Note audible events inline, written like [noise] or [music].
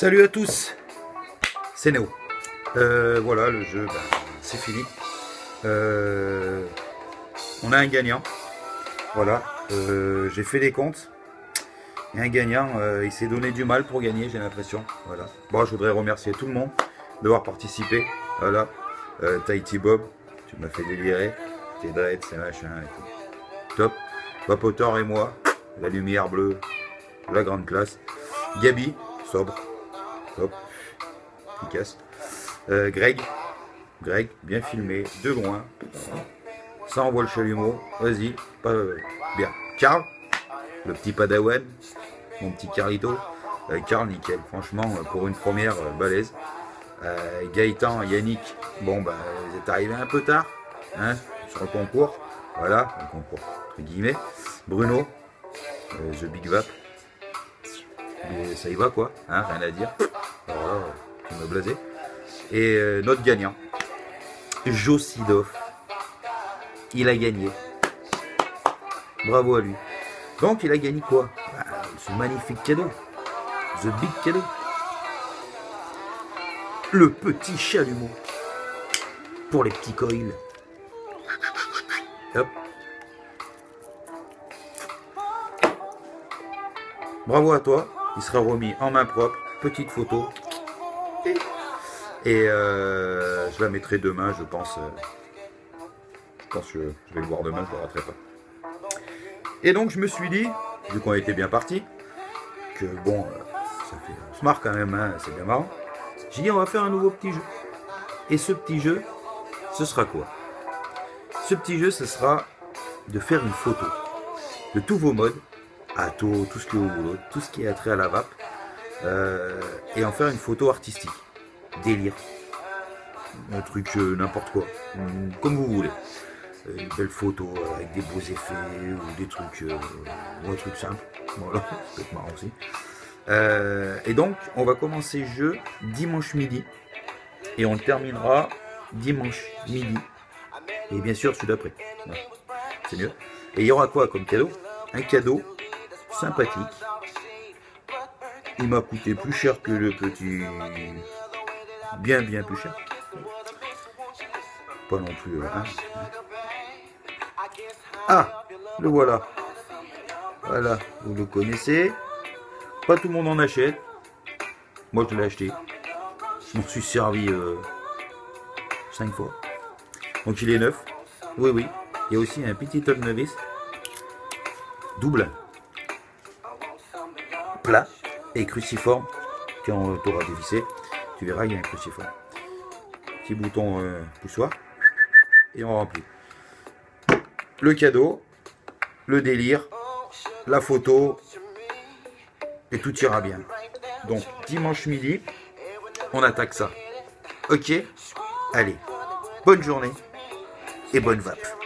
Salut à tous, c'est Néo. Euh, voilà, le jeu, ben, c'est fini. Euh, on a un gagnant. Voilà, euh, j'ai fait les comptes. A un gagnant, il s'est donné du mal pour gagner, j'ai l'impression. Voilà. Bon, je voudrais remercier tout le monde d'avoir participé. Voilà, Tahiti Bob, tu m'as fait délirer. Tes dreads, c'est machin et. Top. Vapoteur et moi, la lumière bleue, la grande classe. Gabi, sobre, Hop, efficace. Euh, Greg, Greg, bien filmé, de loin. Ça envoie le chalumeau. Vas-y, pas bien. Carl, le petit padawan, mon petit Carlito. Euh, nickel. Franchement, pour une première, euh, balèze. Gaëtan, Yannick, bon, bah, vous êtes arrivés un peu tard, hein, sur le concours. Voilà, le concours, entre guillemets. Bruno, The Big Vap. ça y va, quoi, hein, rien à dire. Alors tu me blasé. Et euh, notre gagnant, Josidov, il a gagné. Bravo à lui. Donc il a gagné quoi? Bah, Ce magnifique cadeau. The big cadeau. Le petit chalumeau. Pour les petits coils. Hop. Bravo à toi. Il sera remis en main propre petite photo. Et euh, je la mettrai demain, je pense. Euh, je pense que je vais le voir demain, je ne le raterai pas. Et donc je me suis dit, vu qu'on était bien parti, que bon, euh, ça fait, on se quand même, hein, c'est bien marrant. J'ai dit on va faire un nouveau petit jeu. Et ce petit jeu, ce sera quoi? Ce petit jeu, ce sera de faire une photo de tous vos modes, à tout, tout ce que vous voulez, tout ce qui est attrait à la vape, euh, et en faire une photo artistique. Délire. Un truc euh, n'importe quoi. Comme vous voulez. Euh, une belle photo avec des beaux effets ou des trucs, ou un truc simple. Voilà, [laughs] c'est peut-être marrant aussi. et donc, on va commencer le jeu dimanche midi. Et on le terminera dimanche midi. Et bien sûr, celui d'après. C'est mieux. Et il y aura quoi comme cadeau? Un cadeau sympathique il m'a coûté plus cher que le petit. Bien, bien plus cher. Pas non plus. Hein. Ah, le voilà. Voilà, vous le connaissez. Pas tout le monde en achète. Moi, je l'ai acheté. Je m'en suis servi euh, 5 fois. Donc, il est neuf. Oui, oui. Il y a aussi un petit top novice. Double. Plat cruciforme quand tu auras dévissé. Tu verras, il y a un cruciforme. Petit bouton euh, poussoir et on remplit. Le cadeau, le délire, la photo et tout ira bien. Donc dimanche midi, on attaque ça. Ok? Allez, bonne journée et bonne vape.